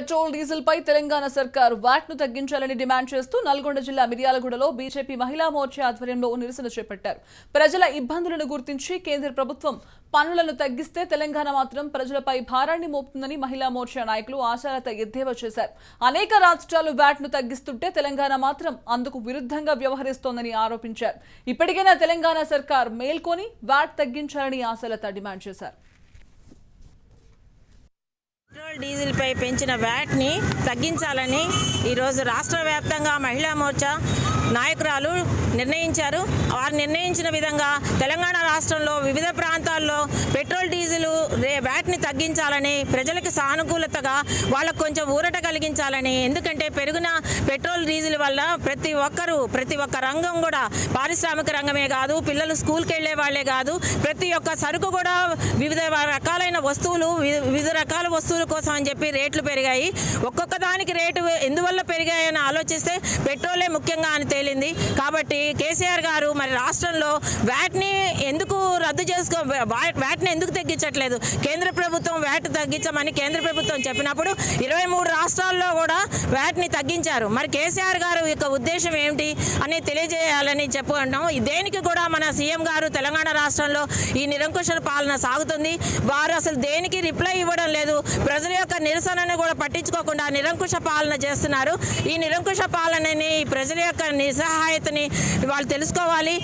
Petrol diesel పై తెలంగాణ సర్కార్ వాట్ను తగ్గించాలని demand చేస్తూ నల్గొండ జిల్లా మిర్యాలగూడలో బీజేపీ మహిళా మోర్చా ఆధ్వర్యంలో నిరసన చేపట్టారు. ప్రజల ఇబ్బందులను గుర్తించి కేంద్ర ప్రభుత్వం పన్నులను తగ్గిస్తే తెలంగాణ మాత్రం ప్రజలపై భారాన్ని మోపుతుందని మహిళా మోర్చా నాయకులు ఆశాలత ఎద్దేవా చేశారు. అనేక రాష్ట్రాలు వాట్ను తగ్గిస్తుంటే తెలంగాణ మాత్రం అందుకు విరుద్ధంగా వ్యవహరిస్తోందని ఆరోపించారు. ఇప్పటికైనా తెలంగాణ సర్కార్ మేల్కొని వాట్ తగ్గించాలని ఆశాలత డిమాండ్ చేశారు. డీజిల్పై పెంచిన వ్యాట్ని తగ్గించాలని ఈరోజు రాష్ట్ర వ్యాప్తంగా మహిళా మోర్చా నాయకురాలు నిర్ణయించారు. వారు నిర్ణయించిన విధంగా తెలంగాణ రాష్ట్రంలో వివిధ ప్రాంతాల్లో పెట్రోల్ డీజిల్ రే వ్యాట్ని తగ్గించాలని ప్రజలకు సానుకూలతగా వాళ్ళకు కొంచెం ఊరట కలిగించాలని ఎందుకంటే పెరుగున పెట్రోల్ డీజిల్ వల్ల ప్రతి ఒక్కరూ ప్రతి ఒక్క రంగం కూడా పారిశ్రామిక రంగమే కాదు పిల్లలు స్కూల్కి వెళ్ళే వాళ్ళే కాదు ప్రతి ఒక్క సరుకు కూడా వివిధ రకాలైన వస్తువులు వి- వివిధ రకాల వస్తువుల కోసం అని చెప్పి రేట్లు పెరిగాయి. ఒక్కొక్క దానికి రేటు ఎందువల్ల పెరిగాయని ఆలోచిస్తే పెట్రోలే ముఖ్యంగా అని తేలింది. కాబట్టి కేసీఆర్ గారు మరి రాష్ట్రంలో వ్యాట్ని ఎందుకు రద్దు చేసుకో వ్యాట్ని ఎందుకు తగ్గించట్లేదు? కేంద్ర ప్రభుత్వం వ్యాట్ తగ్గించమని కేంద్ర ప్రభుత్వం చెప్పినప్పుడు ఇరవై మూడు రాష్ట్రాల్లో కూడా వ్యాట్ని తగ్గించారు. మరి కేసీఆర్ గారు యొక్క ఉద్దేశం ఏమిటి అని తెలియజేయాలని చెప్పుకుంటాం దేనికి కూడా మన సీఎం గారు తెలంగాణ రాష్ట్రంలో ఈ నిరంకుశ పాలన సాగుతుంది. వారు అసలు దేనికి రిప్లై ఇవ్వడం లేదు. ప్రజల యొక్క నిరసనను కూడా పట్టించుకోకుండా నిరంకుశ పాలన చేస్తున్నారు. ఈ నిరంకుశ పాలనని ప్రజల యొక్క నిస్సహాయతని వాళ్ళు తెలుసుకోవాలి.